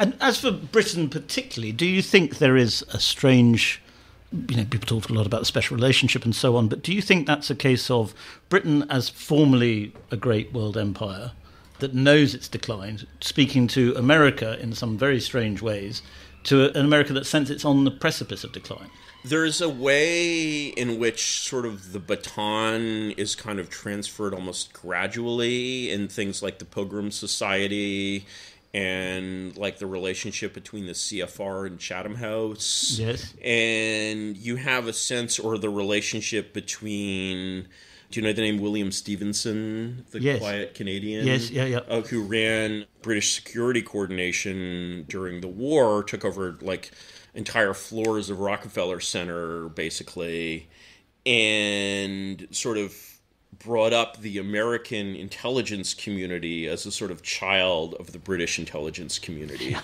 And as for Britain particularly, do you think there is a strange you know, people talk a lot about the special relationship and so on, but do you think that's a case of Britain as formerly a great world empire that knows its decline, speaking to America in some very strange ways, to an America that senses it's on the precipice of decline? There's a way in which sort of the baton is kind of transferred almost gradually in things like the Pilgrim Society and like the relationship between the CFR and Chatham House. Yes. And you have a sense or the relationship between do you know the name William Stephenson, the yes. quiet Canadian? Yes, yeah, yeah. Uh, who ran British security coordination during the war, took over like entire floors of Rockefeller Center, basically, and sort of brought up the American intelligence community as a sort of child of the British intelligence community.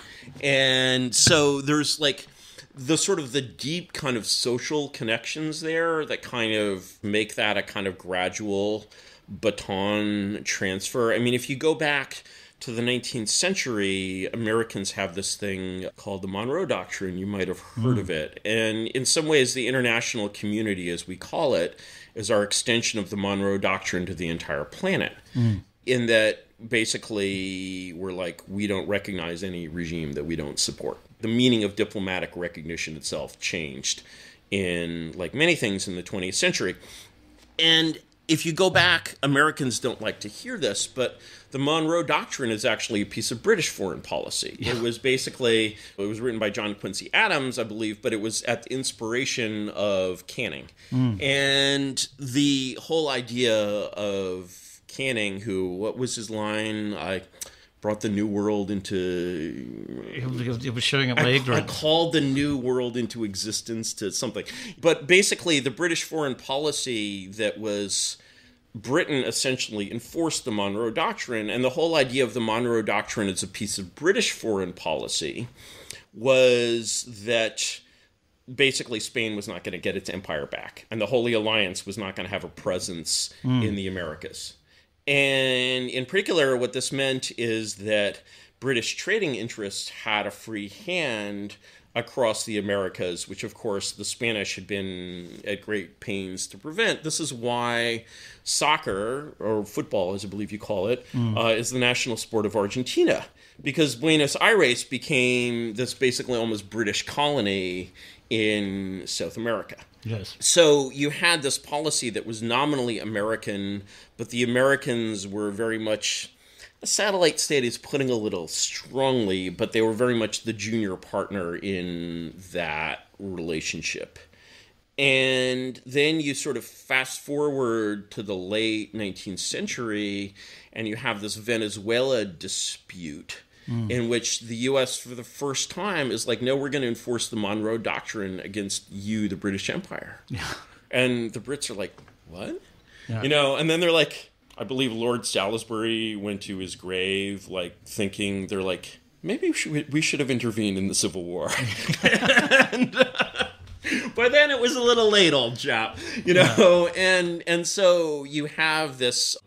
and so there's like the sort of the deep kind of social connections there that kind of make that a kind of gradual baton transfer. I mean, if you go back to the 19th century, Americans have this thing called the Monroe Doctrine. You might have heard mm. of it. And in some ways, the international community, as we call it, is our extension of the Monroe Doctrine to the entire planet. Mm. In that, basically, we're like, we don't recognize any regime that we don't support. The meaning of diplomatic recognition itself changed in, like many things in the 20th century. And if you go back, Americans don't like to hear this, but the Monroe Doctrine is actually a piece of British foreign policy. Yeah. It was basically it was written by John Quincy Adams, I believe, but it was at the inspiration of Canning, mm. and the whole idea of Canning, who what was his line? I brought the new world into it was showing up my ignorance. I called the new world into existence to something. But basically the British foreign policy that was Britain essentially enforced the Monroe Doctrine, and the whole idea of the Monroe Doctrine as a piece of British foreign policy was that basically Spain was not going to get its empire back, and the Holy Alliance was not going to have a presence mm. in the Americas. And in particular, what this meant is that British trading interests had a free hand across the Americas, which of course the Spanish had been at great pains to prevent. This is why soccer, or football as I believe you call it, mm. uh, is the national sport of Argentina. Because Buenos Aires became this basically almost British colony in South America. Yes. So you had this policy that was nominally American, but the Americans were very much a satellite state is putting a little strongly, but they were very much the junior partner in that relationship. And then you sort of fast forward to the late 19th century, and you have this Venezuela dispute. Mm. In which the U.S. for the first time is like, no, we're going to enforce the Monroe Doctrine against you, the British Empire. Yeah. And the Brits are like, what? Yeah. You know, and then they're like, I believe Lord Salisbury went to his grave, like thinking they're like maybe we should, we should have intervened in the Civil War. and, uh, by then it was a little late, old chap. You know, yeah. and and so you have this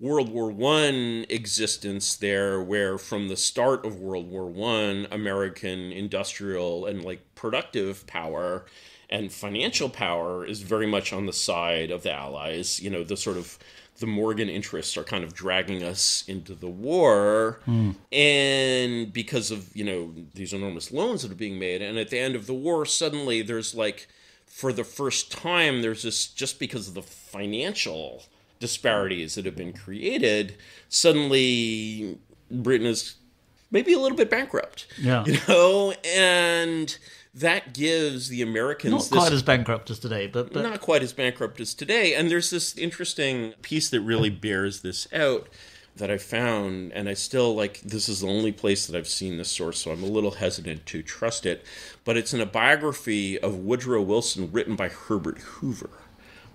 World War One existence there, where from the start of World War One, American industrial and like productive power and financial power is very much on the side of the Allies. You know, the sort of the Morgan interests are kind of dragging us into the war. Mm. And because of, you know, these enormous loans that are being made. And at the end of the war, suddenly there's like, for the first time, there's this, just because of the financial disparities that have been created, suddenly Britain is maybe a little bit bankrupt. Yeah. You know? And that gives the Americans not quite as bankrupt as today, but, but not quite as bankrupt as today. And there's this interesting piece that really bears this out that I found, and I still like this is the only place that I've seen this source, so I'm a little hesitant to trust it. But it's in a biography of Woodrow Wilson written by Herbert Hoover.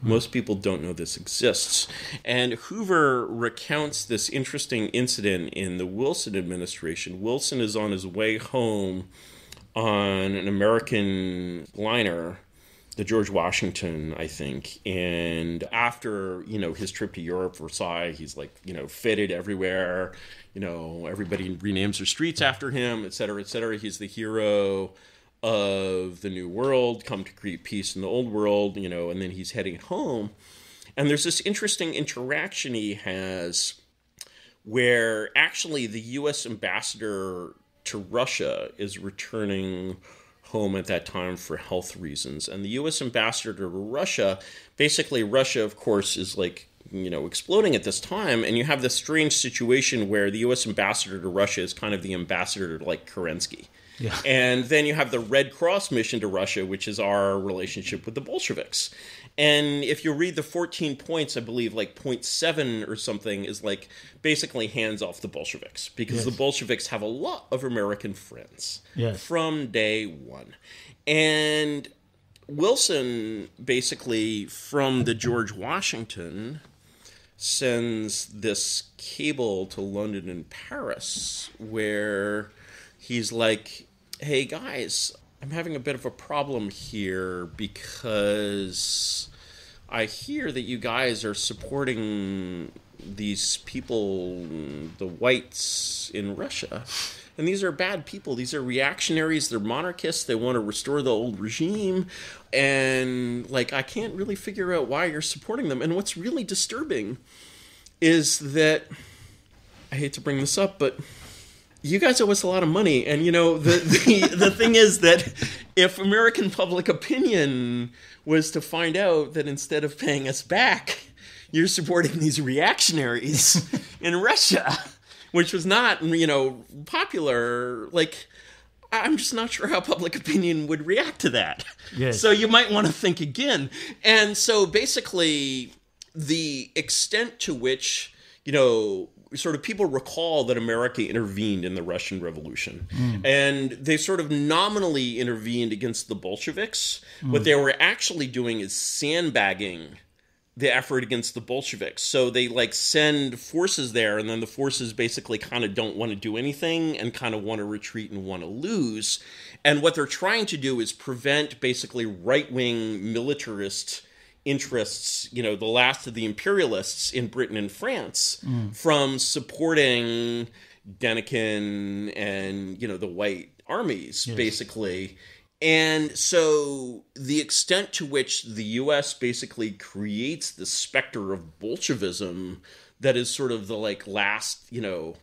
Most people don't know this exists. And Hoover recounts this interesting incident in the Wilson administration. Wilson is on his way home on an American liner the George Washington, I think. And after, you know, his trip to Europe, Versailles, he's like, you know, fitted everywhere. You know, everybody renames their streets after him, et cetera, et cetera. He's the hero of the new world, come to create peace in the old world, you know, and then he's heading home. And there's this interesting interaction he has where actually the US ambassador to Russia is returning home at that time for health reasons. And the US ambassador to Russia, basically, Russia, of course, is like you know exploding at this time and you have this strange situation where the US ambassador to Russia is kind of the ambassador to like Kerensky. Yeah. And then you have the Red Cross mission to Russia, which is our relationship with the Bolsheviks. And if you read the 14 points, I believe like point seven or something is like basically hands off the Bolsheviks because Yes. the Bolsheviks have a lot of American friends Yes. from day one. And Wilson basically from the George Washington sends this cable to London and Paris where he's like, hey guys, I'm having a bit of a problem here because I hear that you guys are supporting these people, the whites in Russia. And these are bad people. These are reactionaries. They're monarchists. They want to restore the old regime. And, like, I can't really figure out why you're supporting them. And what's really disturbing is that I hate to bring this up, but you guys owe us a lot of money. And, you know, the, the, the thing is that if American public opinion was to find out that instead of paying us back, you're supporting these reactionaries in Russia, which was not, you know, popular, like, I'm just not sure how public opinion would react to that. Yes. So you might want to think again. And so basically, the extent to which, you know, sort of people recall that America intervened in the Russian Revolution. Hmm. And they sort of nominally intervened against the Bolsheviks. What hmm. they were actually doing is sandbagging the effort against the Bolsheviks. So they like send forces there, and then the forces basically kind of don't want to do anything and kind of want to retreat and want to lose. And what they're trying to do is prevent basically right wing militarist interests, you know, the last of the imperialists in Britain and France from supporting Denikin and, you know, the white armies, basically. And so the extent to which the US basically creates the specter of Bolshevism that is sort of the like last, you know,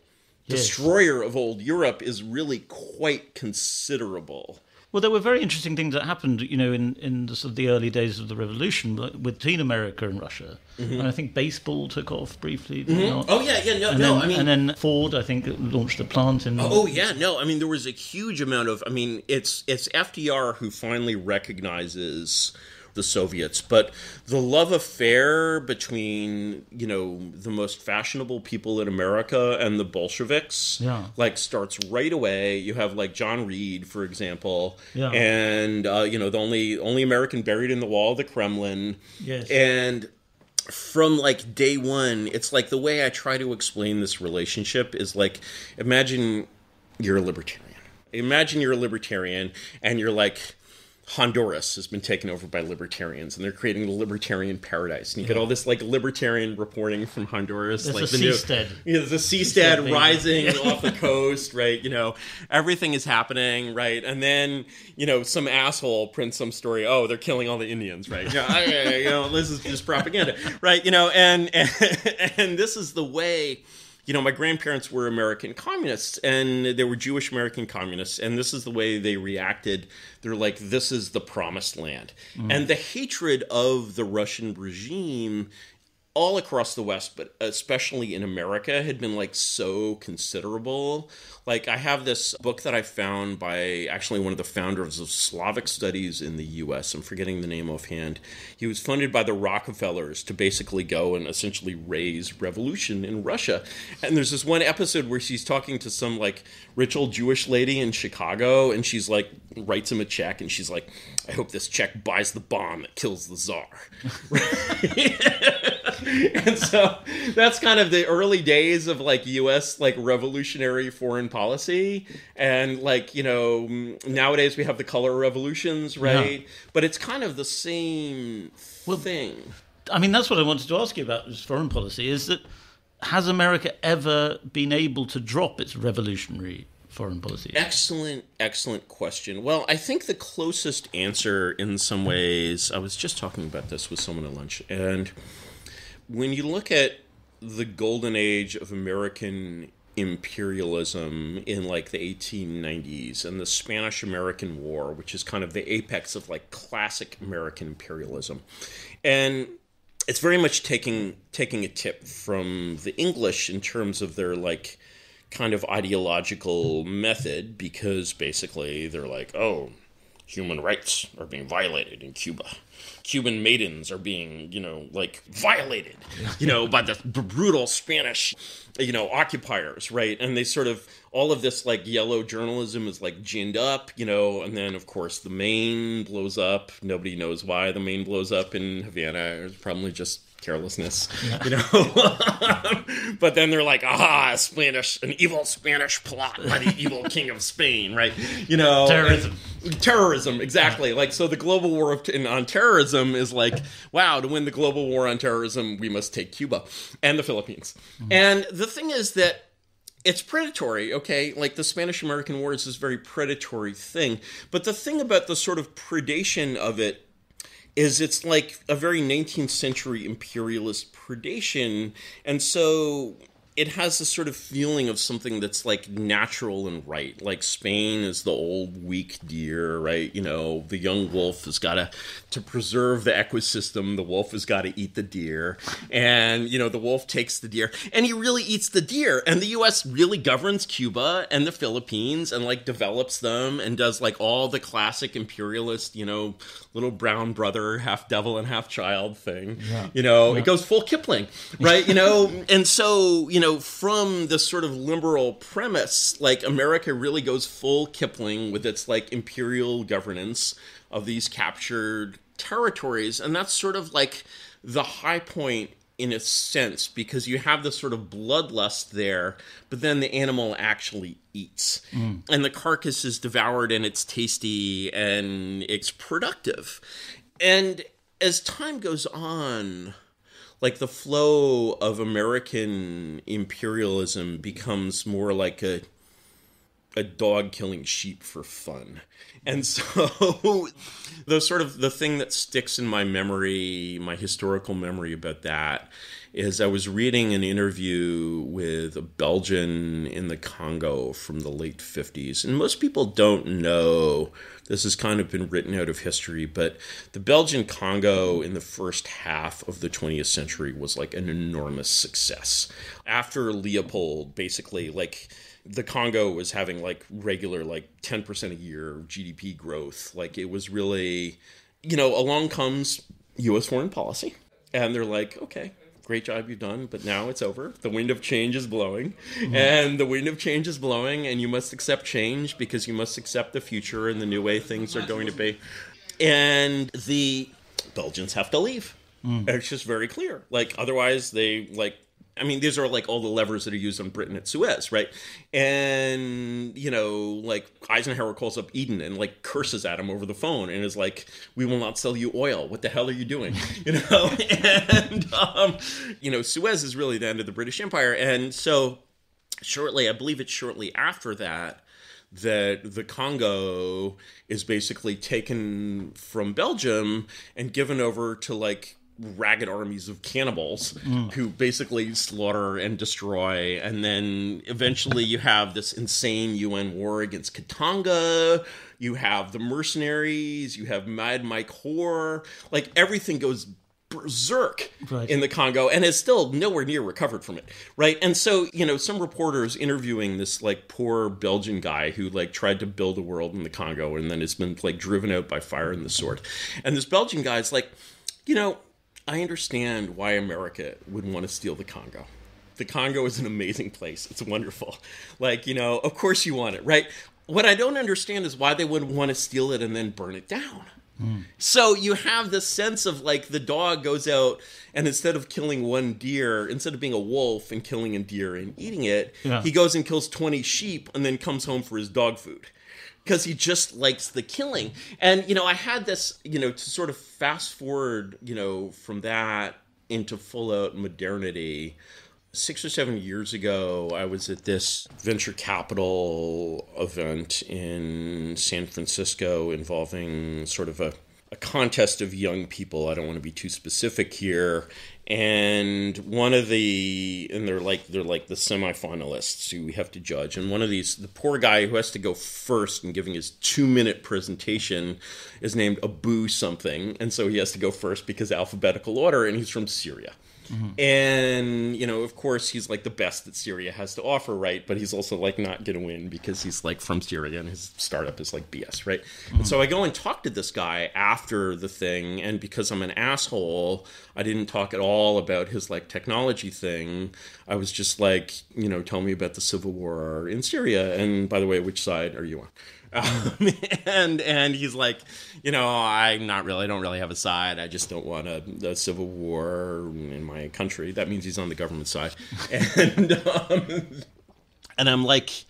destroyer of old Europe is really quite considerable. Well, there were very interesting things that happened, you know, in, in the, sort of the early days of the revolution with between America and Russia. Mm-hmm. And I think baseball took off briefly. Mm-hmm. not? Oh yeah, yeah, no, and, no. then, I mean, and then Ford, I think, launched a plant in. Oh, oh yeah, no. I mean, there was a huge amount of. I mean, it's it's FDR who finally recognizes the Soviets, but the love affair between you know the most fashionable people in America and the Bolsheviks, Yeah. like starts right away. You have like John Reed, for example, Yeah. and uh, you know the only only American buried in the wall of the Kremlin, Yes. and from like day one, it's like the way I try to explain this relationship is like imagine you're a libertarian. Imagine you're a libertarian and you're like Honduras has been taken over by libertarians and they're creating the libertarian paradise. And you get all this like libertarian reporting from Honduras, There's like a the new- seastead. yeah, the seastead Seastead rising baby. off the coast, right? You know, everything is happening, right? And then, you know, some asshole prints some story. Oh, they're killing all the Indians, right? Yeah, I- you know, this is just propaganda, right? You know, and and, and this is the way. You know, my grandparents were American communists, and they were Jewish American communists, and this is the way they reacted. They're like, "This is the promised land," mm. and the hatred of the Russian regime all across the West, but especially in America, had been like so considerable. Like, I have this book that I found by actually one of the founders of Slavic studies in the US. I'm forgetting the name offhand. He was funded by the Rockefellers to basically go and essentially raise revolution in Russia. And there's this one episode where she's talking to some like rich old Jewish lady in Chicago, and she's like, writes him a check, and she's like, I hope this check buys the bomb that kills the czar. and so that's kind of the early days of like U.S. like revolutionary foreign policy, and like you know nowadays we have the color revolutions, right? Yeah. But it's kind of the same well, thing. I mean, that's what I wanted to ask you about is foreign policy. Is that has America ever been able to drop its revolutionary foreign policy? Excellent, excellent question. Well, I think the closest answer, in some ways, I was just talking about this with someone at lunch, and when you look at the golden age of American imperialism in like the 1890s and the Spanish American War, which is kind of the apex of like classic American imperialism. And it's very much taking taking a tip from the English in terms of their like kind of ideological method because basically they're like, oh, human rights are being violated in Cuba. Cuban maidens are being, you know, like violated, you know, by the brutal Spanish, you know, occupiers, right? And they sort of all of this like yellow journalism is like ginned up, you know, and then of course the Maine blows up. Nobody knows why the Maine blows up in Havana. It's probably just carelessness, you know. but then they're like, aha, Spanish, an evil Spanish plot by the evil king of Spain, right? You know, terrorism. Terrorism, exactly. Like, so the global war of, on terrorism is like, wow, to win the global war on terrorism, we must take Cuba and the Philippines. Mm-hmm. And the thing is that it's predatory, okay? Like the Spanish American War is this very predatory thing. But the thing about the sort of predation of it is it's like a very 19th century imperialist predation. And so it has this sort of feeling of something that's like natural and right. Like Spain is the old weak deer, right? You know, the young wolf has got to to preserve the ecosystem. The wolf has got to eat the deer, and you know the wolf takes the deer, and he really eats the deer. And the U.S. really governs Cuba and the Philippines, and like develops them, and does like all the classic imperialist, you know, little brown brother, half devil and half child thing. Yeah. You know, yeah. it goes full Kipling, right? you know, and so you know, from the sort of liberal premise, like America really goes full Kipling with its like imperial governance of these captured territories. And that's sort of like the high point in a sense because you have this sort of bloodlust there, but then the animal actually eats. Mm. And the carcass is devoured and it's tasty and it's productive. And as time goes on, like the flow of American imperialism becomes more like a a dog killing sheep for fun. And so the sort of the thing that sticks in my memory, my historical memory about that is I was reading an interview with a Belgian in the Congo from the late 50s. And most people don't know this has kind of been written out of history, but the Belgian Congo in the first half of the 20th century was like an enormous success. After Leopold, basically, like the Congo was having like regular like 10% a year GDP growth. Like it was really, you know, along comes US foreign policy. And they're like, okay, great job you've done, but now it's over. The wind of change is blowing. Mm-hmm. And the wind of change is blowing, and you must accept change because you must accept the future and the new way things are going to be. And the Belgians have to leave. Mm. It's just very clear. Like otherwise, they like I mean, these are like all the levers that are used on Britain at Suez, right? And, you know, like Eisenhower calls up Eden and like curses at him over the phone and is like, we will not sell you oil. What the hell are you doing? You know? and, um, you know, Suez is really the end of the British Empire. And so shortly, I believe it's shortly after that, that the Congo is basically taken from Belgium and given over to like ragged armies of cannibals mm. who basically slaughter and destroy. And then eventually you have this insane UN war against Katanga. You have the mercenaries. You have Mad Mike Hoare. Like everything goes berserk right. in the Congo and is still nowhere near recovered from it, right? And so, you know, some reporters interviewing this like poor Belgian guy who like tried to build a world in the Congo and then has been like driven out by fire and the sword. And this Belgian guy's like, you know, I understand why America would want to steal the Congo. The Congo is an amazing place. It's wonderful. Like, you know, of course you want it, right? What I don't understand is why they would want to steal it and then burn it down. Hmm. So you have this sense of like the dog goes out and instead of killing one deer, instead of being a wolf and killing a deer and eating it, Yeah. he goes and kills 20 sheep and then comes home for his dog food because he just likes the killing. And you know, I had this, you know, to sort of fast forward, you know, from that into full out modernity. Six or seven years ago, I was at this venture capital event in San Francisco involving sort of a, a contest of young people. I don't want to be too specific here. And one of the and they're like they're like the semifinalists who we have to judge. And one of these the poor guy who has to go first and giving his two minute presentation is named Abu something. And so he has to go first because alphabetical order and he's from Syria. And, you know, of course, he's like the best that Syria has to offer, right? But he's also like not going to win because he's like from Syria and his startup is like BS, right? And so I go and talk to this guy after the thing. And because I'm an asshole, I didn't talk at all about his like technology thing. I was just like, you know, tell me about the civil war in Syria. And by the way, which side are you on? Um, and and he's like, you know, I'm not really, I don't really have a side. I just don't want a, a civil war in my country. That means he's on the government side. And um, and I'm like,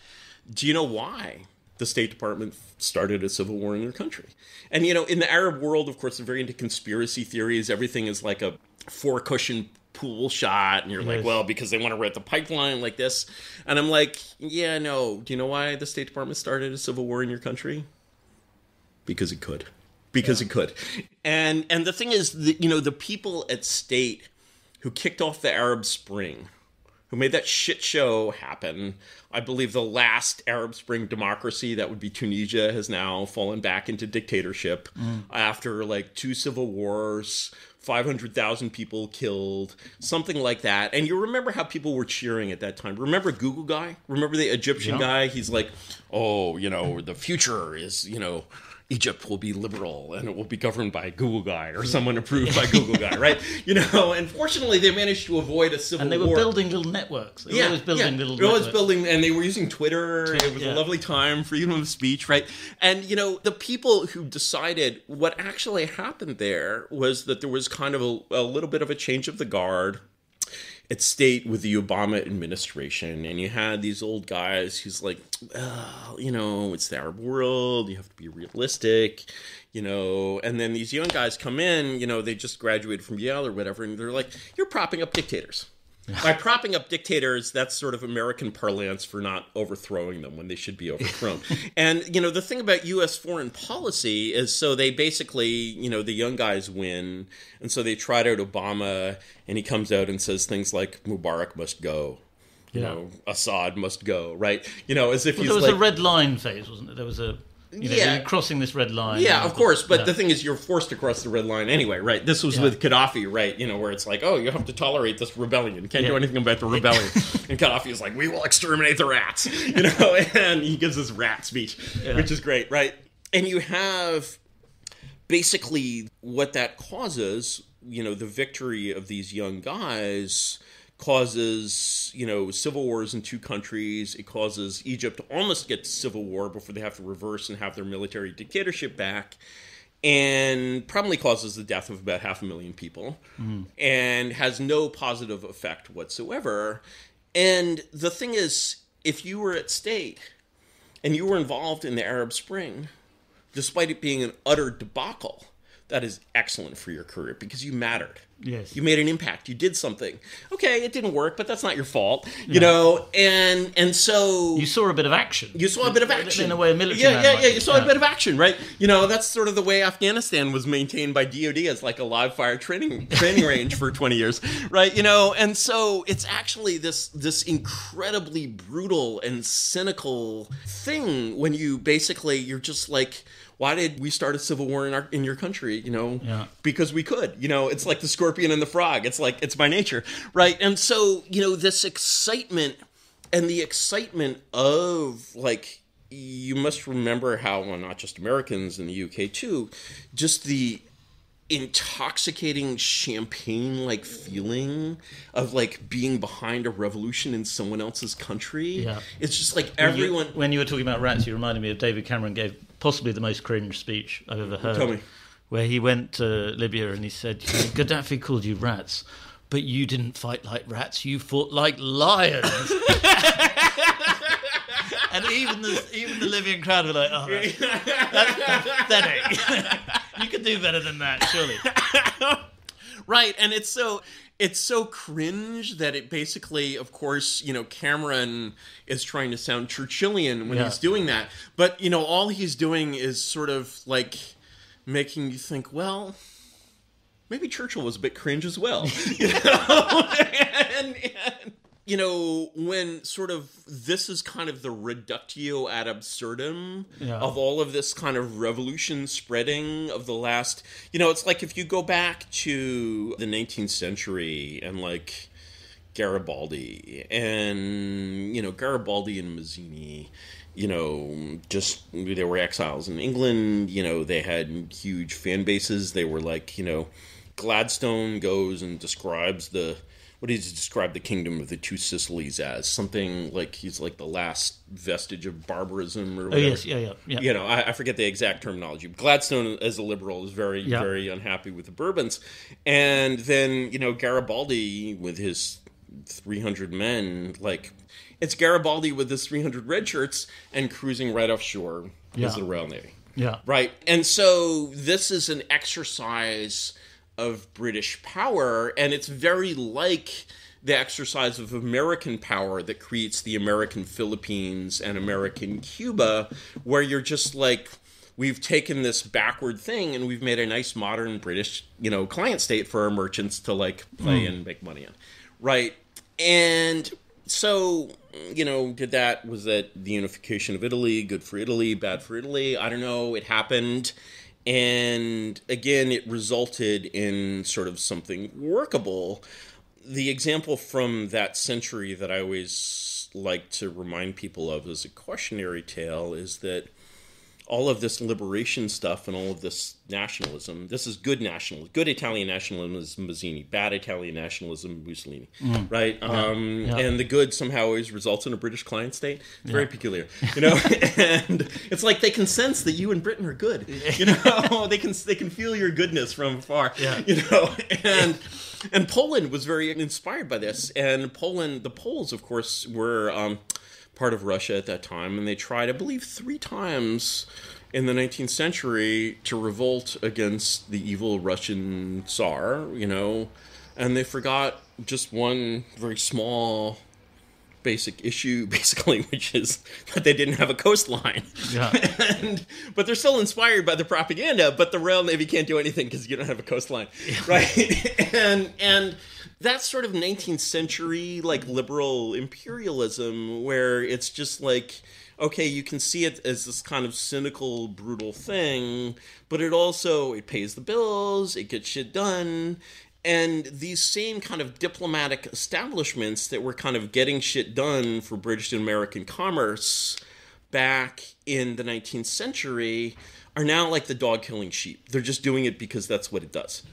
do you know why the State Department started a civil war in their country? And you know, in the Arab world, of course, they're very into conspiracy theories. Everything is like a four cushion pool shot and you're like well because they want to rent the pipeline like this and i'm like yeah no do you know why the state department started a civil war in your country because it could because it could and and the thing is that you know the people at state who kicked off the arab spring who made that shit show happen i believe the last arab spring democracy that would be tunisia has now fallen back into dictatorship mm. after like two civil wars 500,000 people killed, something like that. And you remember how people were cheering at that time. Remember Google Guy? Remember the Egyptian Yeah. guy? He's like, oh, you know, the future is, you know, Egypt will be liberal and it will be governed by a Google Guy or mm. someone approved by Google Guy, right? You know, and fortunately they managed to avoid a civil war. And they were war. building little networks. They were always building little They're always networks. building, and they were using Twitter. It was yeah. a lovely time, freedom of speech, right? And you know, the people who decided what actually happened there was that there was kind of a, a little bit of a change of the guard at state with the Obama administration, and you had these old guys who's like, well, you know, it's the Arab world. You have to be realistic, you know. And then these young guys come in, you know, they just graduated from Yale or whatever, and they're like, you're propping up dictators. By propping up dictators, that's sort of American parlance for not overthrowing them when they should be overthrown. and, you know, the thing about U.S. foreign policy is so they basically, you know, the young guys win. And so they tried out Obama, and he comes out and says things like, Mubarak must go. You Yeah. know, Assad must go, right? You know, as if Well, there was like, a red line phase, wasn't there? There was a. You know, Yeah. you're crossing this red line. Yeah, of course. But Yeah. the thing is, you're forced to cross the red line anyway, right? This was Yeah. with Gaddafi, right? You know, where it's like, oh, you have to tolerate this rebellion. Can't do anything about the rebellion. and Gaddafi is like, we will exterminate the rats, you know. And he gives this rat speech, which is great, right? And you have basically what that causes. You know, the victory of these young guys causes you know civil wars in two countries. It causes egypt to almost get to civil war before they have to reverse and have their military dictatorship back and probably causes the death of about half a million people mm-hmm. and has no positive effect whatsoever. And the thing is if you were at state and you were involved in the arab spring despite it being an utter debacle that is excellent for your career because you mattered Yes. you made an impact you did something okay it didn't work but that's not your fault you know and and so You saw a bit of action. you saw a bit of action In a way, a military Yeah, yeah, yeah. You saw Yeah. a bit of action, right? You know, that's sort of the way Afghanistan was maintained by DoD as like a live fire training training range for twenty years, right? You know, and so it's actually this this incredibly brutal and cynical thing when you basically you're just like. Why did we start a civil war in our in your country? You know, Yeah. because we could. You know, it's like the scorpion and the frog. It's like it's by nature, right? And so you know this excitement and the excitement of like you must remember how well not just Americans in the UK too, just the intoxicating champagne like feeling of like being behind a revolution in someone else's country. Yeah. It's just like When you- everyone when you were talking about rats, you reminded me of David Cameron gave possibly the most cringe speech I've ever heard. Tell me. where he went to Libya and he said, Gaddafi called you rats, but you didn't fight like rats, you fought like lions. and even the even the Libyan crowd were like, "Oh, that's, that's pathetic. you could do better than that, surely." right, and it's so it's so cringe that it basically, of course, you know, Cameron is trying to sound Churchillian when Yeah. he's doing that, but you know, all he's doing is sort of like making you think, well. Maybe Churchill was a bit cringe as well, you know. and, and you know, when sort of this is kind of the reductio ad absurdum Yeah. of all of this kind of revolution spreading of the last, you know, it's like if you go back to the 19th century and like Garibaldi and, you know, Garibaldi and Mazzini. You know, just they were exiles in England. You know, they had huge fan bases. They were like, you know, Gladstone goes and describes the what does he describe the kingdom of the two Sicilies as? Something like he's like the last vestige of barbarism or Oh whatever. yes, yeah, yeah, yeah. You know, I, I forget the exact terminology. Gladstone, as a liberal, is very, Yeah. very unhappy with the Bourbons, and then you know Garibaldi with his three hundred men, like it's Garibaldi with his three hundred red shirts and cruising right offshore Yeah. as the Royal Navy. yeah. Right. And so this is an exercise of British power, and it's very like the exercise of American power that creates the American Philippines and American Cuba, where you're just like, we've taken this backward thing and we've made a nice modern British, you know, client state for our merchants to like play hmm. and make money on. Right. And so, you know, did that was that the unification of Italy good for Italy, bad for Italy? I don't know. It happened. And again, it resulted in sort of something workable. The example from that century that I always like to remind people of as a cautionary tale is that all of this liberation stuff and all of this nationalism. This is good nationalism. Good Italian nationalism is Mazzini. Bad Italian nationalism Mussolini. Right? Um, yeah. And the good somehow always results in a British client state. It's very peculiar. You know? and it's like they can sense that you and Britain are good. You know? they can they can feel your goodness from afar. Yeah. You know? And and Poland was very inspired by this. And Poland, the Poles, of course, were um, part of Russia at that time, and they tried, I believe, three times in the 19th century to revolt against the evil Russian Tsar, you know, and they forgot just one very small basic issue basically which is that they didn't have a coastline. Yeah. and but they're still inspired by the propaganda but the royal navy can't do anything because you don't have a coastline right? And and that's sort of 19th century like liberal imperialism where it's just like okay you can see it as this kind of cynical brutal thing but it also it pays the bills it gets shit done and these same kind of diplomatic establishments that were kind of getting shit done for British and American commerce back in the 19th century are now like the dog killing sheep. They're just doing it because that's what it does.